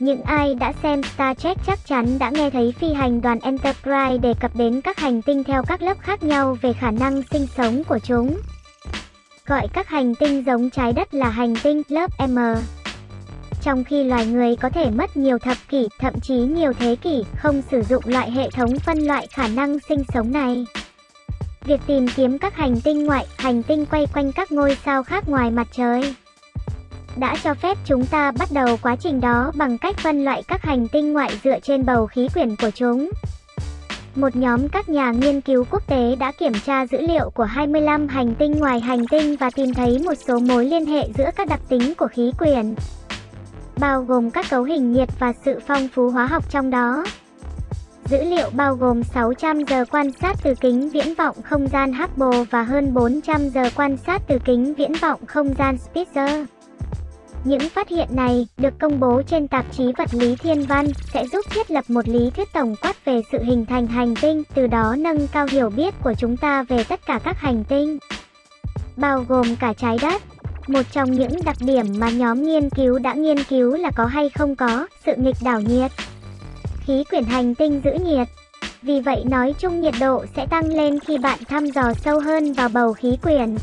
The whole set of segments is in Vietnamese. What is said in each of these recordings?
Những ai đã xem Star Trek chắc chắn đã nghe thấy phi hành đoàn Enterprise đề cập đến các hành tinh theo các lớp khác nhau về khả năng sinh sống của chúng. Gọi các hành tinh giống trái đất là hành tinh lớp M. Trong khi loài người có thể mất nhiều thập kỷ, thậm chí nhiều thế kỷ, không sử dụng loại hệ thống phân loại khả năng sinh sống này. Việc tìm kiếm các hành tinh ngoại, hành tinh quay quanh các ngôi sao khác ngoài mặt trời đã cho phép chúng ta bắt đầu quá trình đó bằng cách phân loại các hành tinh ngoại dựa trên bầu khí quyển của chúng. Một nhóm các nhà nghiên cứu quốc tế đã kiểm tra dữ liệu của 25 hành tinh ngoài hành tinh và tìm thấy một số mối liên hệ giữa các đặc tính của khí quyển, bao gồm các cấu hình nhiệt và sự phong phú hóa học trong đó. Dữ liệu bao gồm 600 giờ quan sát từ kính viễn vọng không gian Hubble và hơn 400 giờ quan sát từ kính viễn vọng không gian Spitzer. Những phát hiện này, được công bố trên tạp chí vật lý thiên văn, sẽ giúp thiết lập một lý thuyết tổng quát về sự hình thành hành tinh, từ đó nâng cao hiểu biết của chúng ta về tất cả các hành tinh, bao gồm cả trái đất. Một trong những đặc điểm mà nhóm nghiên cứu đã nghiên cứu là có hay không có sự nghịch đảo nhiệt. Khí quyển hành tinh giữ nhiệt. Vì vậy nói chung nhiệt độ sẽ tăng lên khi bạn thăm dò sâu hơn vào bầu khí quyển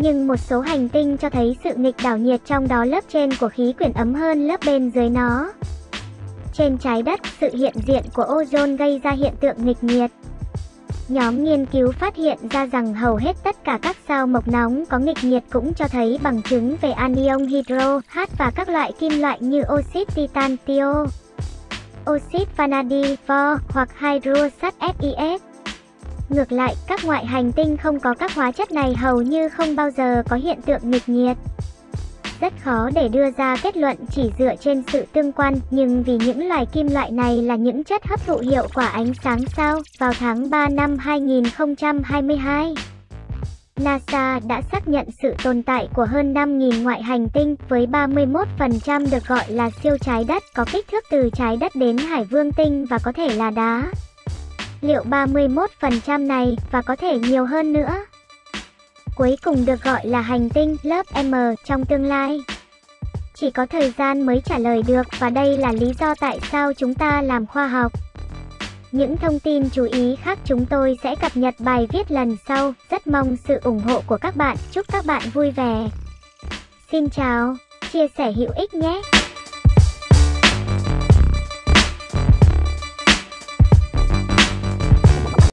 nhưng một số hành tinh cho thấy sự nghịch đảo nhiệt trong đó lớp trên của khí quyển ấm hơn lớp bên dưới nó. Trên trái đất, sự hiện diện của ozone gây ra hiện tượng nghịch nhiệt. Nhóm nghiên cứu phát hiện ra rằng hầu hết tất cả các sao mộc nóng có nghịch nhiệt cũng cho thấy bằng chứng về anion hydro, H và các loại kim loại như oxit titan, tio, oxit vanadi, vo hoặc hydro sắt FeS. Ngược lại, các ngoại hành tinh không có các hóa chất này hầu như không bao giờ có hiện tượng nghịch nhiệt. Rất khó để đưa ra kết luận chỉ dựa trên sự tương quan, nhưng vì những loài kim loại này là những chất hấp thụ hiệu quả ánh sáng sao, vào tháng 3 năm 2022. NASA đã xác nhận sự tồn tại của hơn 5.000 ngoại hành tinh với 31% được gọi là siêu trái đất có kích thước từ trái đất đến hải vương tinh và có thể là đá liệu 31% này và có thể nhiều hơn nữa. Cuối cùng được gọi là hành tinh lớp M trong tương lai. Chỉ có thời gian mới trả lời được và đây là lý do tại sao chúng ta làm khoa học. Những thông tin chú ý khác chúng tôi sẽ cập nhật bài viết lần sau. Rất mong sự ủng hộ của các bạn. Chúc các bạn vui vẻ. Xin chào, chia sẻ hữu ích nhé.